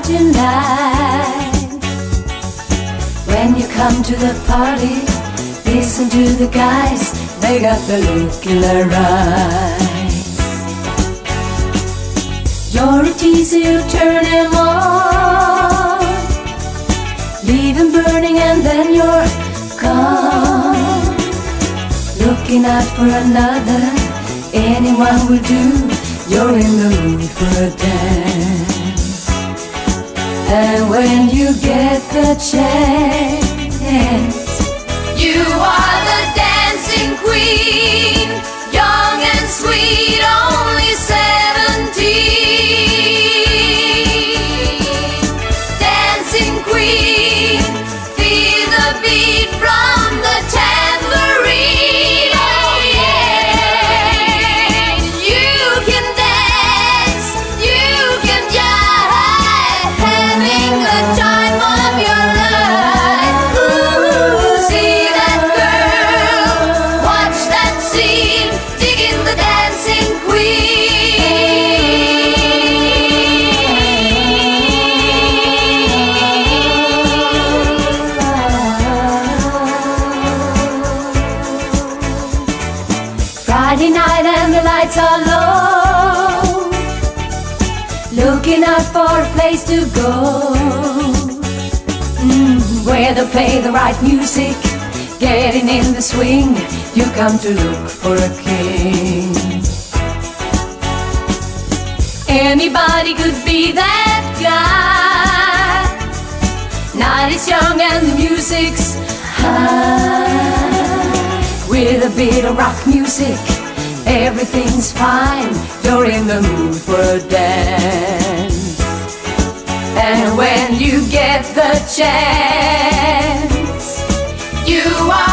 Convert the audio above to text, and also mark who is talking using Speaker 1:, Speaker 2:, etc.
Speaker 1: Imagine tonight. when you come to the party. Listen to the guys, they got the look in their eyes. You're a teaser, you turn them on. Leave them burning and then you're gone. Looking out for another, anyone will do. You're in the mood for a dance. And when you get the chance,
Speaker 2: You are the dancing queen, young and sweet, only seventeen. Dancing queen, feel the beat
Speaker 1: Friday night and the lights are low. Looking out for a place to go. Mm, where they play the right music. Getting in the swing, you come to look for a king. Anybody could be that guy. Night is young and the music's high. With a bit of rock music, everything's fine. You're in the mood for a dance. And when you get the chance, you are.